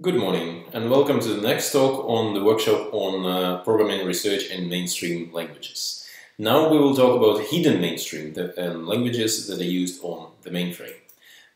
Good morning and welcome to the next talk on the workshop on uh, programming research in mainstream languages. Now we will talk about hidden mainstream and languages that are used on the mainframe.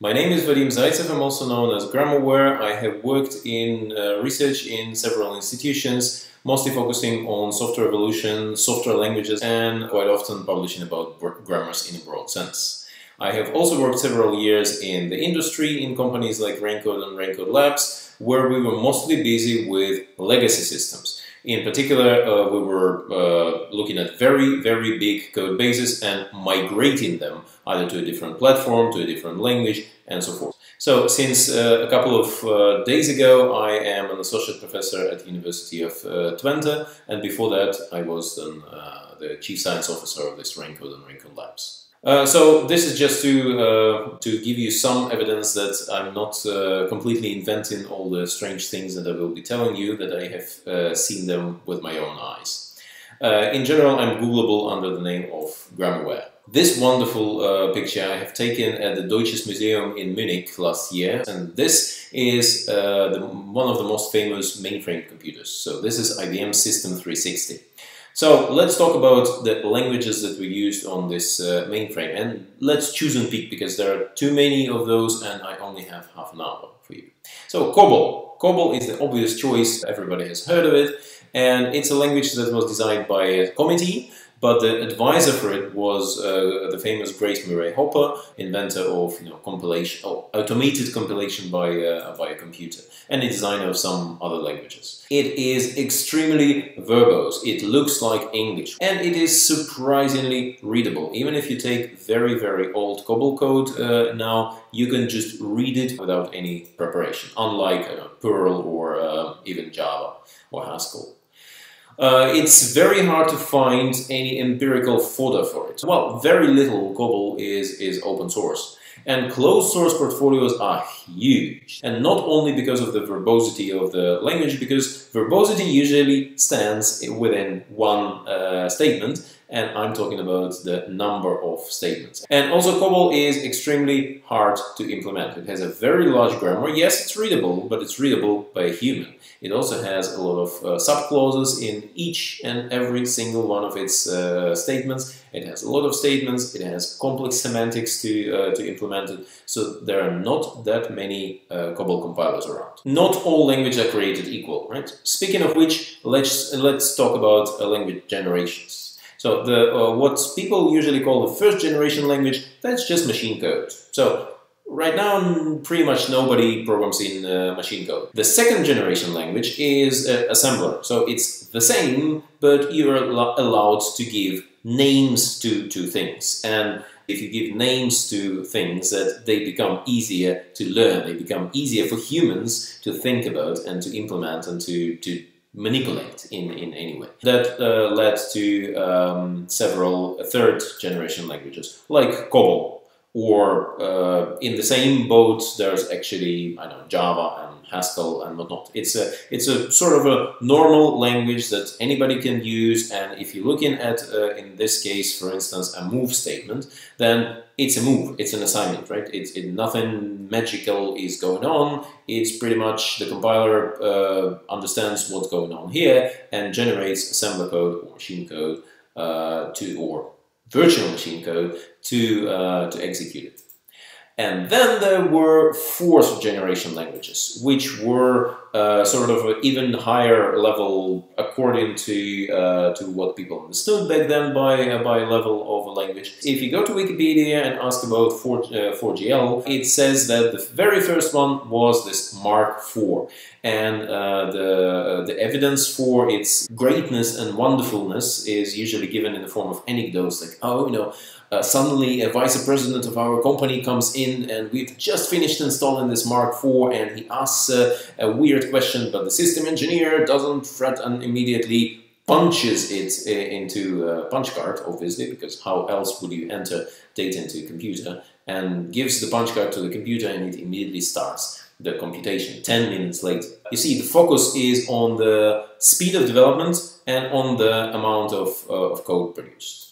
My name is Vadim Zaytsev, I'm also known as Grammarware. I have worked in uh, research in several institutions, mostly focusing on software evolution, software languages, and quite often publishing about grammars in a broad sense. I have also worked several years in the industry in companies like Raincode and Raincode Labs, where we were mostly busy with legacy systems. In particular, uh, we were uh, looking at very, very big code bases and migrating them either to a different platform, to a different language, and so forth. So, since uh, a couple of uh, days ago, I am an associate professor at the University of uh, Twente, and before that, I was then, uh, the chief science officer of this Raincode and Raincode Labs. Uh, so this is just to uh, to give you some evidence that I'm not uh, completely inventing all the strange things that I will be telling you that I have uh, seen them with my own eyes. Uh, in general, I'm Googleable under the name of Grammarware. This wonderful picture I have taken at the Deutsches Museum in Munich last year, and this is the, one of the most famous mainframe computers. So this is IBM System 360. So let's talk about the languages that we used on this uh, mainframe and let's choose and pick because there are too many of those and I only have half an hour for you. So COBOL. COBOL is the obvious choice, everybody has heard of it and it's a language that was designed by a committee but the advisor for it was uh, the famous Grace Murray Hopper, inventor of you know, compilation, oh, automated compilation by, uh, by a computer, and a designer of some other languages. It is extremely verbose, it looks like English, and it is surprisingly readable. Even if you take very, very old COBOL code uh, now, you can just read it without any preparation, unlike uh, Perl or uh, even Java or Haskell. Uh, it's very hard to find any empirical fodder for it. Well, very little COBOL is, is open source. And closed source portfolios are huge. And not only because of the verbosity of the language, because verbosity usually stands within one uh, statement, and I'm talking about the number of statements. And also COBOL is extremely hard to implement. It has a very large grammar. Yes, it's readable, but it's readable by a human. It also has a lot of uh, subclauses in each and every single one of its uh, statements. It has a lot of statements, it has complex semantics to, uh, to implement it, so there are not that many uh, COBOL compilers around. Not all languages are created equal, right? Speaking of which, let's, let's talk about uh, language generations. So the uh, what people usually call the first generation language, that's just machine code. So right now, pretty much nobody programs in uh, machine code. The second generation language is uh, assembler. So it's the same, but you're al allowed to give names to, to things. And if you give names to things that they become easier to learn, they become easier for humans to think about and to implement and to, to manipulate in, in any way. That uh, led to um, several third generation languages, like COBOL, or uh, in the same boat there's actually, I don't know, Java and Haskell and whatnot. It's a, it's a sort of a normal language that anybody can use and if you're looking at, uh, in this case, for instance, a move statement, then it's a move, it's an assignment, right? It's it, nothing magical is going on. It's pretty much the compiler uh, understands what's going on here and generates assembler code or machine code uh, to or virtual machine code to uh, to execute it. And then there were fourth generation languages, which were uh, sort of an even higher level according to uh, to what people understood back then by uh, by level of a language. If you go to Wikipedia and ask about 4, 4GL, uh, it says that the very first one was this Mark IV, and uh, the the evidence for its greatness and wonderfulness is usually given in the form of anecdotes, like oh, you know uh, suddenly a vice president of our company comes in and we've just finished installing this Mark IV and he asks uh, a weird question but the system engineer doesn't fret and immediately punches it uh, into a punch card obviously because how else would you enter data into a computer and gives the punch card to the computer and it immediately starts the computation 10 minutes later. You see the focus is on the speed of development and on the amount of, uh, of code produced.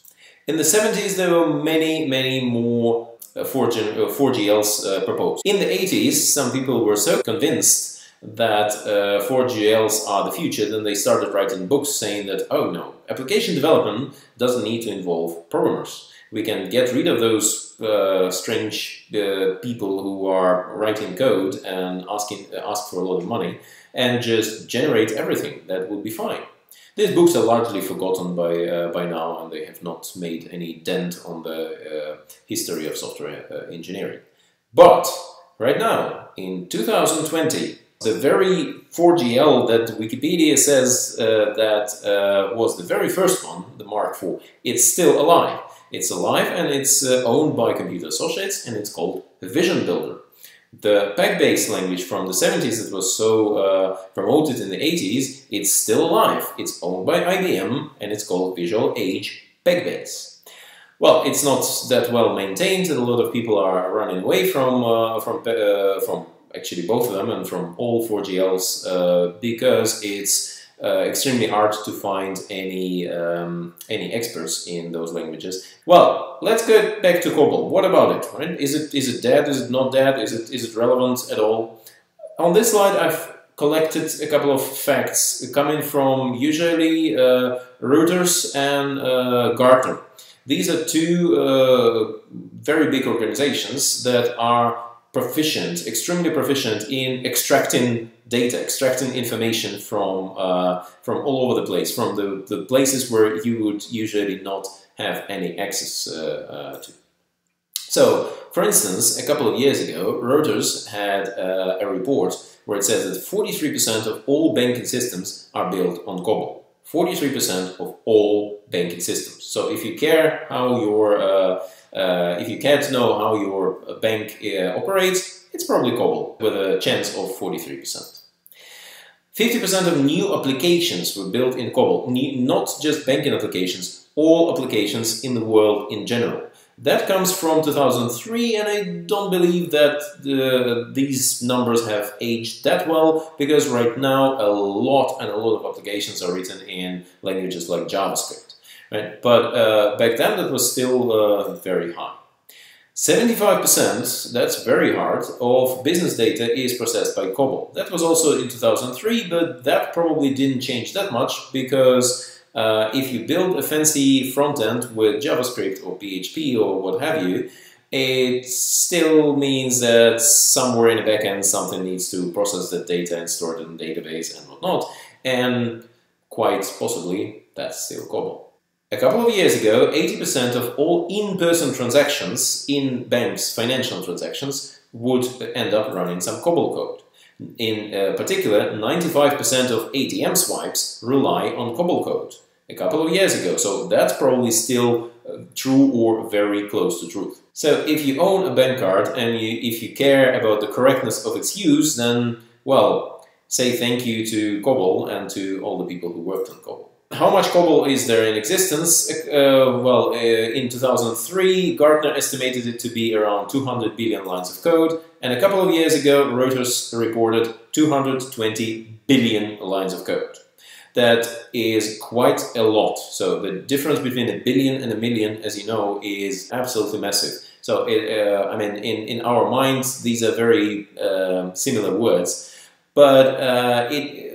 In the 70s, there were many, many more uh, 4G, uh, 4GLs uh, proposed. In the 80s, some people were so convinced that uh, 4GLs are the future, then they started writing books saying that, oh no, application development doesn't need to involve programmers. We can get rid of those uh, strange uh, people who are writing code and asking ask for a lot of money and just generate everything. That would be fine. These books are largely forgotten by, uh, by now and they have not made any dent on the uh, history of software uh, engineering. But right now, in 2020, the very 4GL that Wikipedia says uh, that uh, was the very first one, the Mark IV, it's still alive. It's alive and it's owned by Computer Associates and it's called Vision Builder. The Pacbase language from the 70s that was so uh, promoted in the 80s, it's still alive. It's owned by IBM and it's called Visual Age PEG-base. Well, it's not that well maintained and a lot of people are running away from, uh, from, uh, from actually both of them and from all 4GLs uh, because it's uh, extremely hard to find any um, any experts in those languages. Well, let's get back to COBOL. What about it? Right? Is it is it dead? Is it not dead? Is it is it relevant at all? On this slide, I've collected a couple of facts coming from usually uh, Reuters and uh, Gartner. These are two uh, very big organizations that are proficient, extremely proficient in extracting data, extracting information from uh, from all over the place, from the, the places where you would usually not have any access uh, uh, to. So, for instance, a couple of years ago, Reuters had uh, a report where it says that 43% of all banking systems are built on COBOL. 43% of all banking systems. So if you care how your uh, uh, if you care to know how your bank uh, operates, it's probably COBOL with a chance of 43%. 50% of new applications were built in COBOL, not just banking applications, all applications in the world in general. That comes from 2003 and I don't believe that the, these numbers have aged that well because right now a lot and a lot of applications are written in languages like JavaScript right? But uh, back then that was still uh, very high. 75%, that's very hard, of business data is processed by COBOL. That was also in 2003, but that probably didn't change that much because uh, if you build a fancy front end with JavaScript or PHP or what have you, it still means that somewhere in the backend something needs to process that data and store it in the database and whatnot. And quite possibly that's still COBOL. A couple of years ago, 80% of all in-person transactions in banks, financial transactions, would end up running some COBOL code. In uh, particular, 95% of ATM swipes rely on COBOL code a couple of years ago, so that's probably still uh, true or very close to truth. So if you own a bank card and you, if you care about the correctness of its use, then, well, say thank you to COBOL and to all the people who worked on COBOL. How much COBOL is there in existence? Uh, well, uh, in 2003, Gartner estimated it to be around 200 billion lines of code, and a couple of years ago, Reuters reported 220 billion lines of code. That is quite a lot. So the difference between a billion and a million, as you know, is absolutely massive. So, it, uh, I mean, in, in our minds, these are very uh, similar words, but uh, it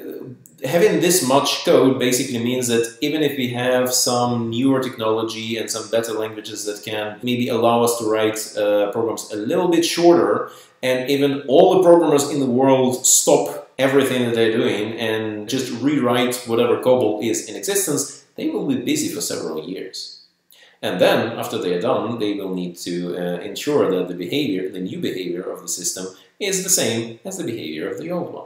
having this much code basically means that even if we have some newer technology and some better languages that can maybe allow us to write uh, programs a little bit shorter, and even all the programmers in the world stop everything that they're doing and just rewrite whatever COBOL is in existence, they will be busy for several years. And then, after they are done, they will need to uh, ensure that the behavior, the new behavior of the system, is the same as the behavior of the old one.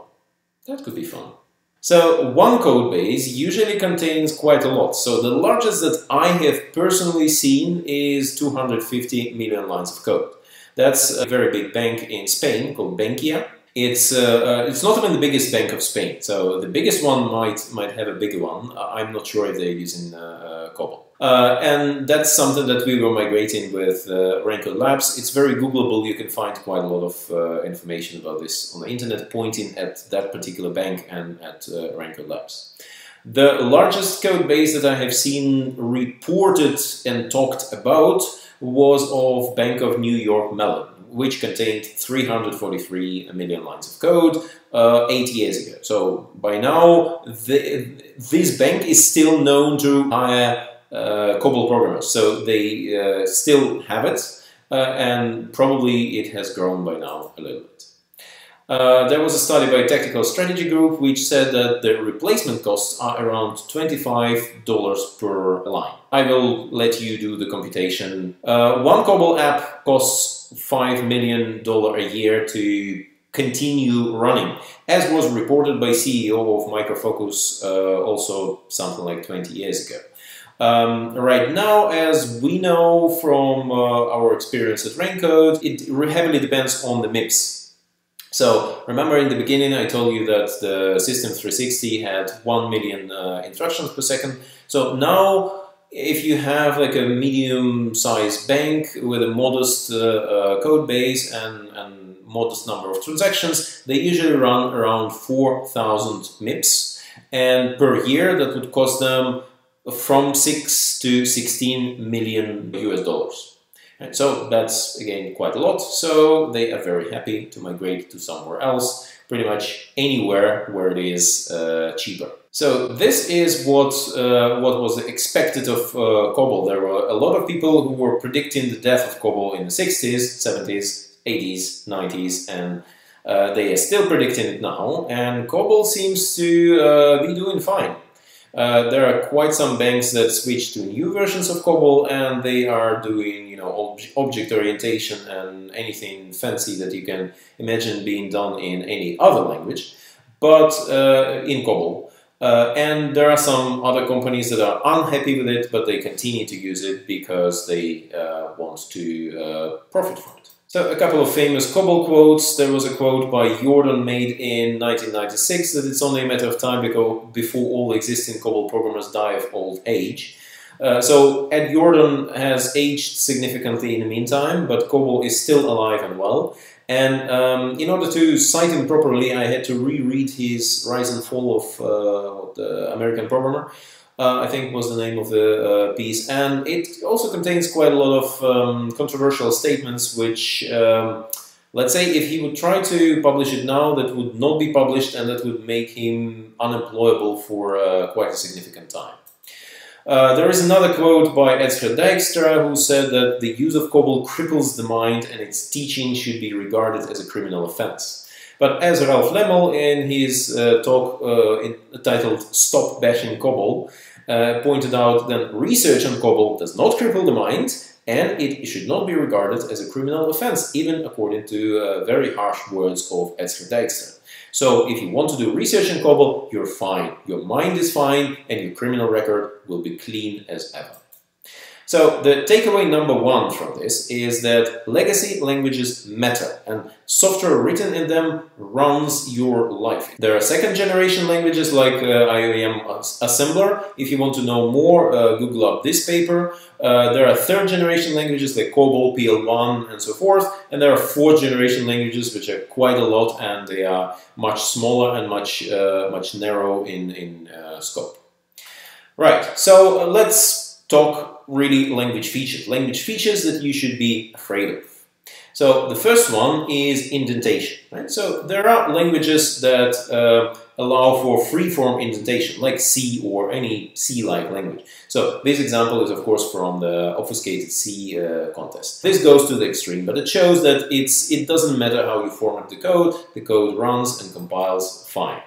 That could be fun. So one code base usually contains quite a lot. So the largest that I have personally seen is 250 million lines of code. That's a very big bank in Spain called Bankia. It's uh, uh, it's not even the biggest bank of Spain. So the biggest one might might have a bigger one. I'm not sure if they're using uh, uh COBOL. Uh, and that's something that we were migrating with uh, Labs. It's very Googleable. You can find quite a lot of uh, information about this on the internet, pointing at that particular bank and at uh, Labs. The largest code base that I have seen reported and talked about was of Bank of New York Mellon. which contained 343 million lines of code uh, eight years ago. So by now, the, this bank is still known to hire COBOL programmers. So they uh, still have it, uh, and probably it has grown by now a little bit. Uh, there was a study by Tactical Strategy Group which said that the replacement costs are around $25 per line. I will let you do the computation. Uh, one COBOL app costs $5 million a year to continue running, as was reported by CEO of Micro Focus uh, also something like 20 years ago. Um, right now, as we know from uh, our experience at Raincode, it heavily depends on the MIPS so remember in the beginning I told you that the System 360 had 1 million uh, instructions per second. So now if you have like a medium-sized bank with a modest uh, uh, code base and, and modest number of transactions, they usually run around 4,000 MIPS. And per year that would cost them from 6 to 16 million US dollars. And so that's again quite a lot. So they are very happy to migrate to somewhere else, pretty much anywhere where it is uh, cheaper. So this is what uh, what was expected of uh, COBOL. There were a lot of people who were predicting the death of COBOL in the 60s, 70s, 80s, 90s, and uh, they are still predicting it now. And COBOL seems to uh, be doing fine. Uh, there are quite some banks that switch to new versions of COBOL and they are doing you know ob object orientation and anything fancy that you can imagine being done in any other language, but uh, in COBOL. Uh, and there are some other companies that are unhappy with it, but they continue to use it because they uh, want to uh, profit from it. So a couple of famous COBOL quotes. There was a quote by Yourdon made in 1996 that it's only a matter of time before all existing COBOL programmers die of old age. Uh, so Ed Yourdon has aged significantly in the meantime, but COBOL is still alive and well. And um, in order to cite him properly, I had to reread his Rise and Fall of uh, the American Programmer uh, I think was the name of the uh, piece. And it also contains quite a lot of um, controversial statements, which, um, let's say, if he would try to publish it now, that would not be published and that would make him unemployable for uh, quite a significant time. Uh, there is another quote by Edsger Dijkstra who said that the use of COBOL cripples the mind and its teaching should be regarded as a criminal offense. But as Ralf Lämmel in his uh, talk uh, entitled Stop Bashing COBOL uh, pointed out that research on COBOL does not cripple the mind and it should not be regarded as a criminal offense, even according to uh, very harsh words of Edsger Dijkstra. So if you want to do research in COBOL, you're fine. Your mind is fine and your criminal record will be clean as ever. So the takeaway number one from this is that legacy languages matter and software written in them runs your life. There are second generation languages like uh, IBM assembler. If you want to know more, uh, Google up this paper. Uh, there are third generation languages like COBOL, PL1 and so forth. And there are fourth generation languages which are quite a lot and they are much smaller and much, uh, much narrow in, in uh, scope. Right, so uh, let's talk really language features, language features that you should be afraid of. So the first one is indentation. Right? So there are languages that uh, allow for free-form indentation, like C or any C-like language. So this example is, of course, from the obfuscated C uh, contest. This goes to the extreme, but it shows that it's it doesn't matter how you format the code, the code runs and compiles fine.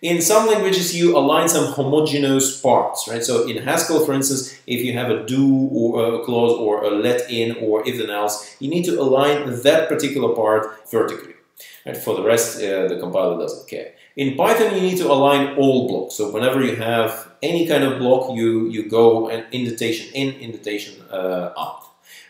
In some languages, you align some homogeneous parts, right? So in Haskell, for instance, if you have a do or a clause or a let in or if then else, you need to align that particular part vertically. Right? For the rest, uh, the compiler doesn't care. In Python, you need to align all blocks. So whenever you have any kind of block, you, you go an indentation in, indentation uh, out.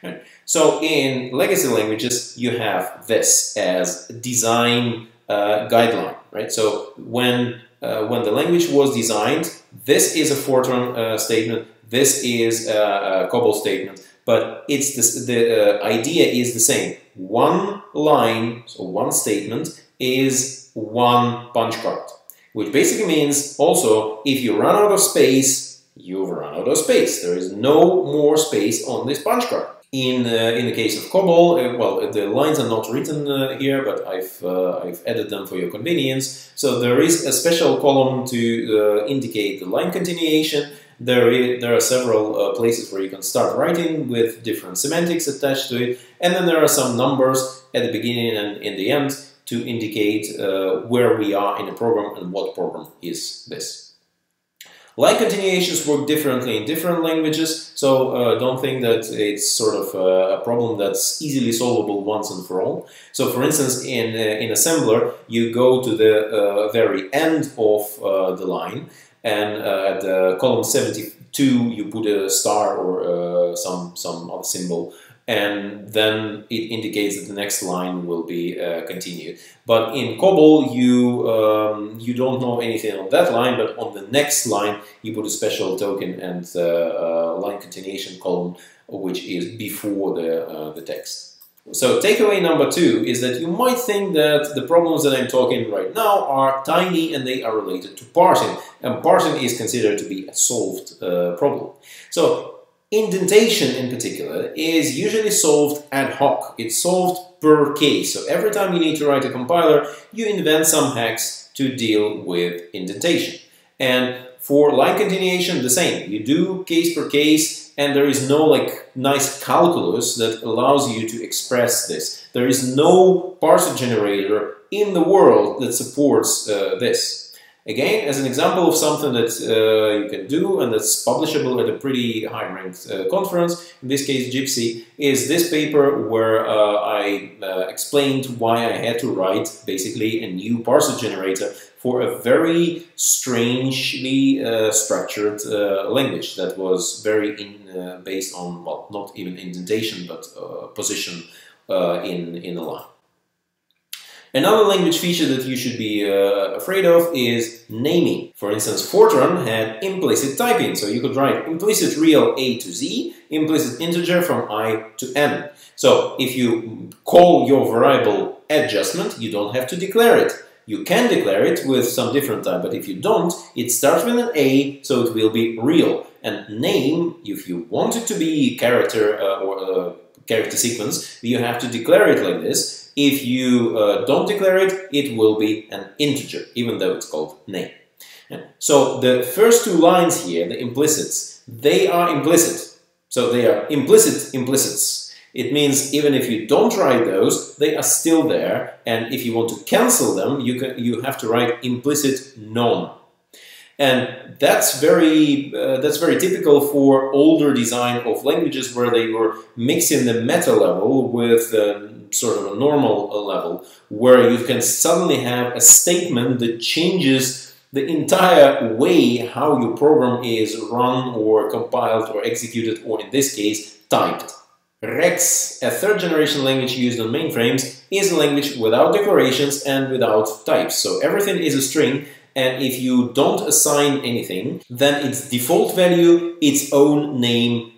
Right? So in legacy languages, you have this as design uh, guideline, right? So when uh, when the language was designed, this is a Fortran uh, statement, this is a, COBOL statement, but it's this, the uh, idea is the same. One line, so one statement, is one punch card, which basically means also if you run out of space, you've run out of space. There is no more space on this punch card. In, uh, in the case of COBOL, uh, well, the lines are not written uh, here, but I've, uh, I've added them for your convenience. So there is a special column to uh, indicate the line continuation. There, is, there are several uh, places where you can start writing with different semantics attached to it. And then there are some numbers at the beginning and in the end to indicate where we are in the program and what program is this. Line continuations work differently in different languages, so uh, don't think that it's sort of a problem that's easily solvable once and for all. So for instance, in, uh, in assembler, you go to the uh, very end of uh, the line, and uh, at the column 72 you put a star or uh, some, some other symbol and then it indicates that the next line will be uh, continued. But in COBOL, you um, you don't know anything on that line, but on the next line, you put a special token and uh, uh, line continuation column, which is before the, uh, the text. So takeaway number two is that you might think that the problems that I'm talking right now are tiny and they are related to parsing, and parsing is considered to be a solved uh, problem. So Indentation in particular is usually solved ad hoc. It's solved per case. So every time you need to write a compiler, you invent some hacks to deal with indentation. And for line continuation, the same. You do case per case, and there is no like nice calculus that allows you to express this. There is no parser generator in the world that supports uh, this. Again, as an example of something that uh, you can do and that's publishable at a pretty high-ranked uh, conference, in this case GPCE, is this paper where uh, I uh, explained why I had to write basically a new parser generator for a very strangely uh, structured uh, language that was very in, based on, well, not even indentation, but position in, in a line. Another language feature that you should be uh, afraid of is naming. For instance, Fortran had implicit typing, so you could write implicit real A to Z, implicit integer from I to N. So if you call your variable adjustment, you don't have to declare it. You can declare it with some different type, but if you don't, it starts with an A, so it will be real. And name, if you want it to be character uh, or uh, character sequence, you have to declare it like this, if you uh, don't declare it, it will be an integer, even though it's called name. So the first two lines here, the implicits, they are implicit. So they are implicit implicits. It means even if you don't write those, they are still there. And if you want to cancel them, you, can, you have to write implicit non. And that's very, uh, that's very typical for older design of languages where they were mixing the meta level with um, sort of a normal level, where you can suddenly have a statement that changes the entire way how your program is run or compiled or executed, or in this case, typed. REXX, a third generation language used on mainframes, is a language without declarations and without types. So everything is a string, and if you don't assign anything, then its default value, its own name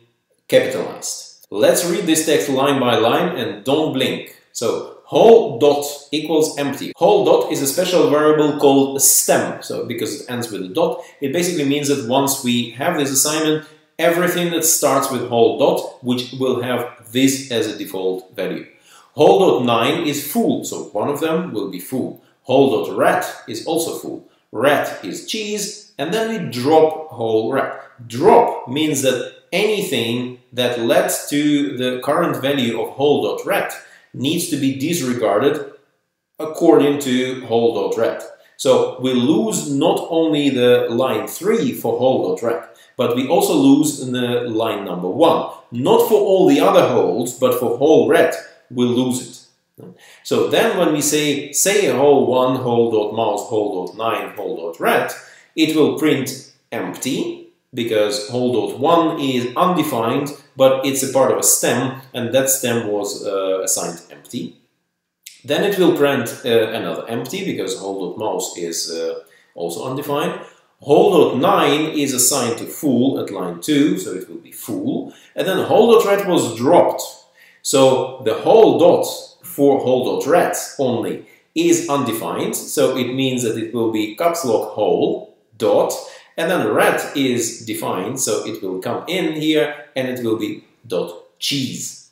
capitalized. Let's read this text line by line and don't blink. So hole dot equals empty. Hole dot is a special variable called stem. So because it ends with a dot, it basically means that once we have this assignment, everything that starts with hole dot, which will have this as a default value. Hole dot 9 is full, so one of them will be full. Hole dot rat is also full. Rat is cheese, and then we drop hole rat. Drop means that anything that led to the current value of hole.ret needs to be disregarded according to hole.ret. So we lose not only the line 3 for hole.ret, but we also lose the line number 1. Not for all the other holes, but for hole ret, we lose it. So then when we say, say hole 1, hole.mouse, hole.9, hole.ret, it will print empty, because hole dot 1 is undefined, but it's a part of a stem, and that stem was uh, assigned empty. Then it will print uh, another empty, because hole dot mouse is uh, also undefined. Hole dot 9 is assigned to full at line 2, so it will be full. And then hole.ret was dropped. So the hole dot for hole.ret only is undefined, so it means that it will be caps lock hole dot and then rat is defined, so it will come in here and it will be dot cheese.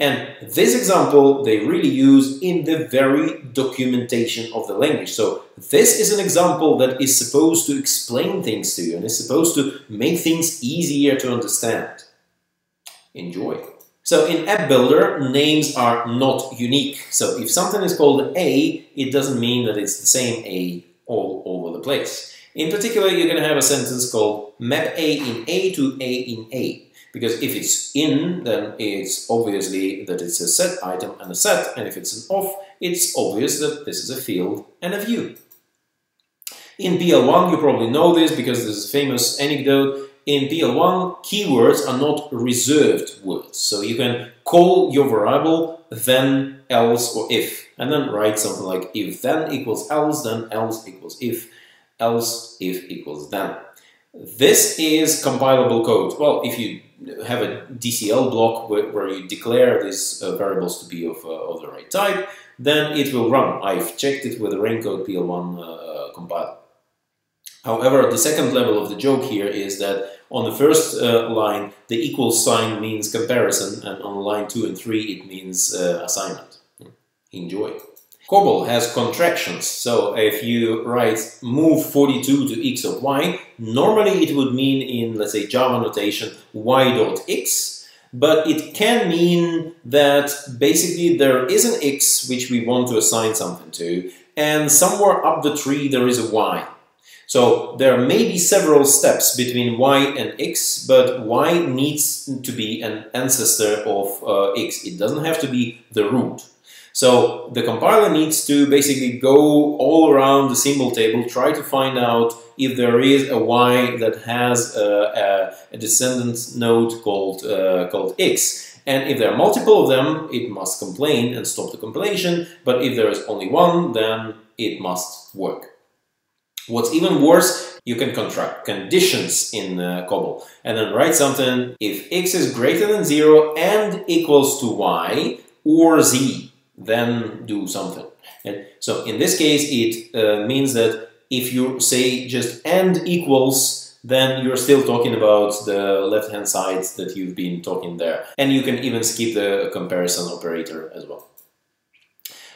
And this example they really use in the very documentation of the language. So this is an example that is supposed to explain things to you and is supposed to make things easier to understand. Enjoy. So in App Builder, names are not unique. So if something is called A, it doesn't mean that it's the same A all over the place. In particular, you're going to have a sentence called map A in A to A in A. Because if it's in, then it's obviously that it's a set item and a set, and if it's an off, it's obvious that this is a field and a view. In PL1, you probably know this because there's a famous anecdote. In PL1, keywords are not reserved words. So you can call your variable then, else, or if, and then write something like if then equals else, then else equals if, else if equals then. This is compilable code. Well, if you have a DCL block where, you declare these uh, variables to be of, uh, of the right type, then it will run. I've checked it with the Raincode PL1 uh, compiler. However, the second level of the joke here is that on the first uh, line, the equal sign means comparison, and on line 2 and 3, it means uh, assignment. Enjoy. COBOL has contractions, so if you write move 42 to x of y, normally it would mean in, let's say, Java notation y dot x, but it can mean that basically there is an x which we want to assign something to, and somewhere up the tree there is a y. So there may be several steps between y and x, but y needs to be an ancestor of uh, x. It doesn't have to be the root. So the compiler needs to basically go all around the symbol table, try to find out if there is a y that has a, a, a descendant node called, uh, called x. And if there are multiple of them, it must complain and stop the compilation. But if there is only one, then it must work. What's even worse, you can contract conditions in uh, COBOL and then write something if x is greater than 0 and equals to y or z then do something. And so in this case, it uh, means that if you say just and equals, then you're still talking about the left-hand side that you've been talking there. And you can even skip the comparison operator as well.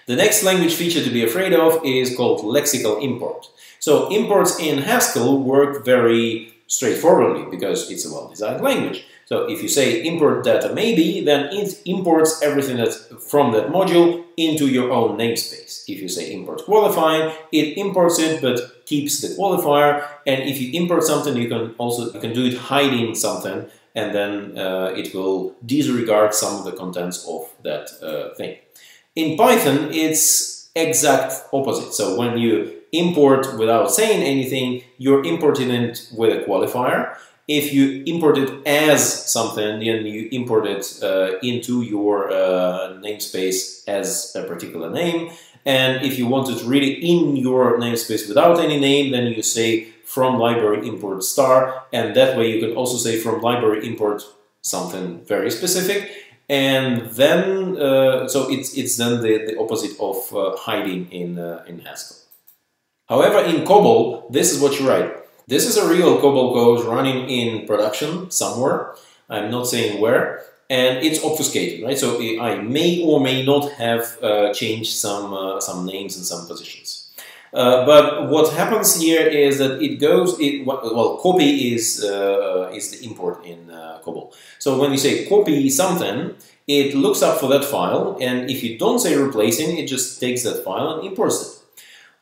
The next language feature to be afraid of is called lexical import. So imports in Haskell work very straightforwardly because it's a well-designed language. So if you say import data maybe, then it imports everything that's from that module into your own namespace. If you say import qualifying, it imports it but keeps the qualifier. And if you import something, you can also you can do it hiding something, and then uh, it will disregard some of the contents of that uh, thing. In Python, it's exact opposite. So when you import without saying anything, you're importing it with a qualifier. If you import it as something, then you import it uh, into your uh, namespace as a particular name. And if you want it really in your namespace without any name, then you say from library import star. And that way you can also say from library import something very specific. And then, uh, so it's, it's then the, the opposite of uh, hiding in, uh, in Haskell. However, in COBOL, this is what you write. This is a real COBOL code running in production somewhere. I'm not saying where. And it's obfuscated, right? So I may or may not have uh, changed some, uh, some names and some positions. Uh, but what happens here is that it goes, it, well, copy is, uh, is the import in uh, COBOL. So when you say copy something, it looks up for that file, and if you don't say replacing, it just takes that file and imports it.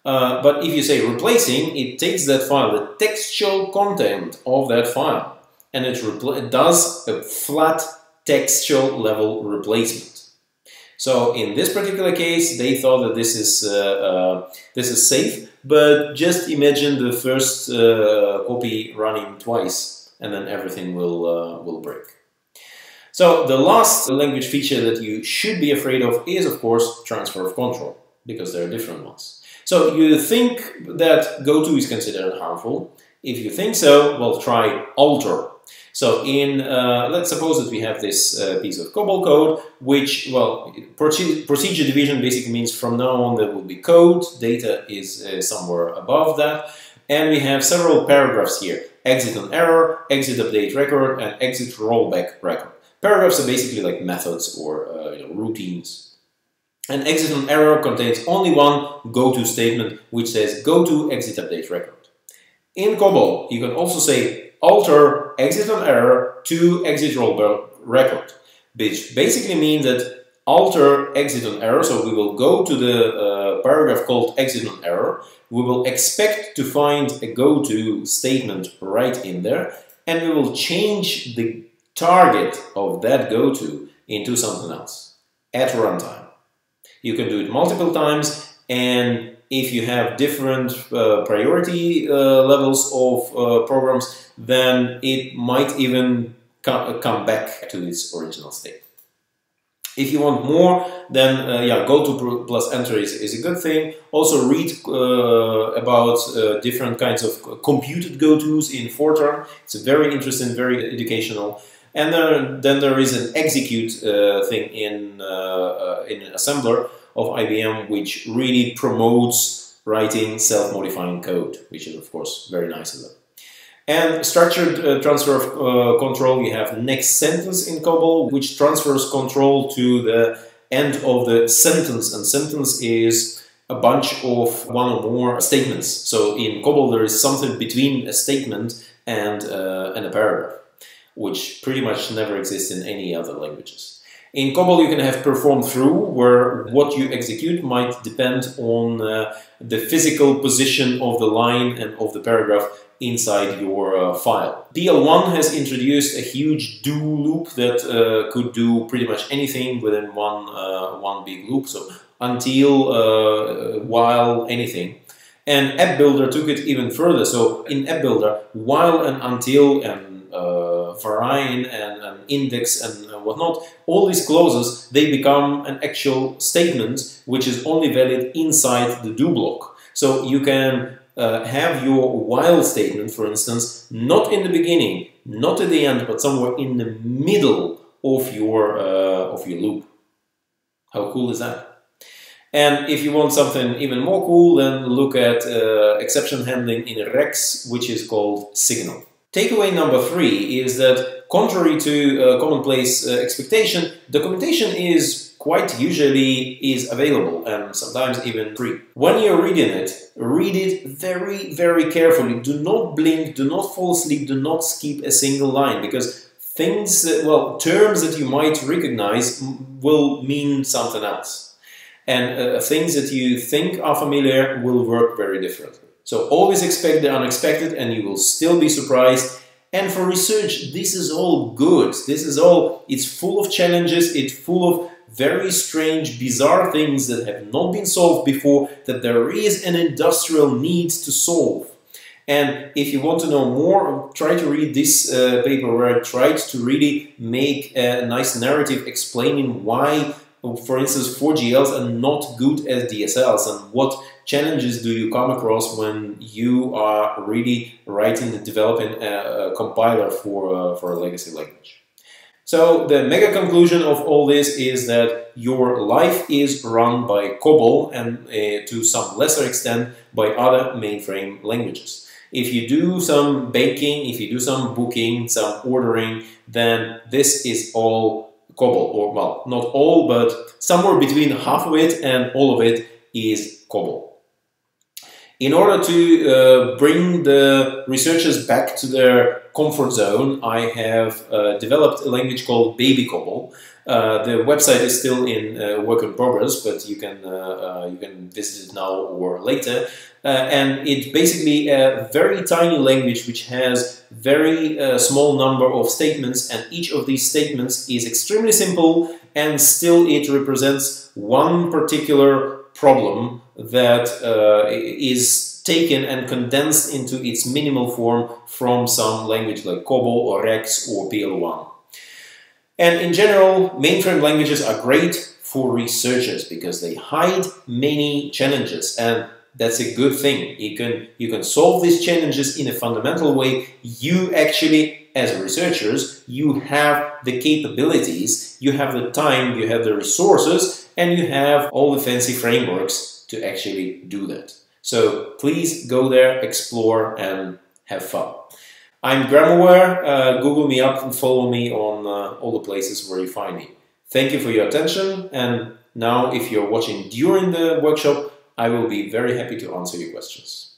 Uh, but if you say replacing, it takes that file, the textual content of that file, and it, it does a flat textual level replacement. So in this particular case, they thought that this is uh, uh, this is safe, but just imagine the first uh, copy running twice, and then everything will uh, will break. So the last language feature that you should be afraid of is, of course, transfer of control, because there are different ones. So you think that GoTo is considered harmful. If you think so, well, try alter. So in, uh, let's suppose that we have this uh, piece of COBOL code, which, well, procedure division basically means from now on there will be code, data is uh, somewhere above that, and we have several paragraphs here, exit on error, exit update record, and exit rollback record. Paragraphs are basically like methods or uh, you know, routines. An exit on error contains only one go-to statement which says go to exit update record. In COBOL, you can also say alter exit on error to exit rollback record, which basically means that alter exit on error, so we will go to the uh, paragraph called exit on error, we will expect to find a go-to statement right in there, and we will change the target of that go-to into something else at runtime. You can do it multiple times, and if you have different uh, priority uh, levels of uh, programs, then it might even come back to its original state. If you want more, then uh, yeah, go to plus enter is, is a good thing. Also read uh, about uh, different kinds of computed go-tos in Fortran. It's very interesting, very educational. And then there is an execute thing in, in assembler of IBM, which really promotes writing self-modifying code, which is of course very nice of them. And structured uh, transfer of uh, control, you have next sentence in COBOL, which transfers control to the end of the sentence. And sentence is a bunch of one or more statements. So in COBOL, there is something between a statement and, uh, and a paragraph, which pretty much never exists in any other languages. In COBOL, you can have perform through, where what you execute might depend on uh, the physical position of the line and of the paragraph inside your uh, file. PL1 has introduced a huge do loop that uh, could do pretty much anything within one, uh, one big loop, so until, uh, while, anything. And App Builder took it even further, so in App Builder, while and until and uh, variant and, and, index and whatnot, all these clauses, they become an actual statement which is only valid inside the do block. So you can uh, have your while statement, for instance, not in the beginning, not at the end, but somewhere in the middle of your uh, of your loop. How cool is that? And if you want something even more cool, then look at uh, exception handling in REXX, which is called Signal. Takeaway number three is that contrary to uh, commonplace uh, expectation, documentation is quite usually is available and sometimes even free. When you're reading it, read it very, very carefully. Do not blink, do not fall asleep, do not skip a single line because things, that, well, terms that you might recognize will mean something else. And uh, things that you think are familiar will work very differently. So always expect the unexpected and you will still be surprised and for research, this is all good. This is all, it's full of challenges, it's full of very strange, bizarre things that have not been solved before that there is an industrial need to solve. And if you want to know more, try to read this uh, paper where I tried to really make a nice narrative explaining why, for instance, 4GLs are not good as DSLs and what challenges do you come across when you are really writing and developing a, a compiler for, uh, for a legacy language. So the mega conclusion of all this is that your life is run by COBOL and uh, to some lesser extent by other mainframe languages. If you do some banking, if you do some booking, some ordering, then this is all COBOL, or well, not all, but somewhere between half of it and all of it is COBOL. In order to uh, bring the researchers back to their comfort zone, I have uh, developed a language called Baby COBOL. Uh, the website is still in uh, work in progress, but you can uh, uh, you can visit it now or later. and it's basically a very tiny language which has very small number of statements, and each of these statements is extremely simple, and still it represents one particular problem that uh, is taken and condensed into its minimal form from some language like COBOL or REXX or PL1. And in general, mainframe languages are great for researchers because they hide many challenges and that's a good thing. You can, you can solve these challenges in a fundamental way. You actually, as researchers, you have the capabilities, you have the time, you have the resources, and you have all the fancy frameworks to actually do that. So please go there, explore, and have fun. I'm Grammarware. Uh, Google me up and follow me on uh, all the places where you find me. Thank you for your attention. And now, if you're watching during the workshop, I will be very happy to answer your questions.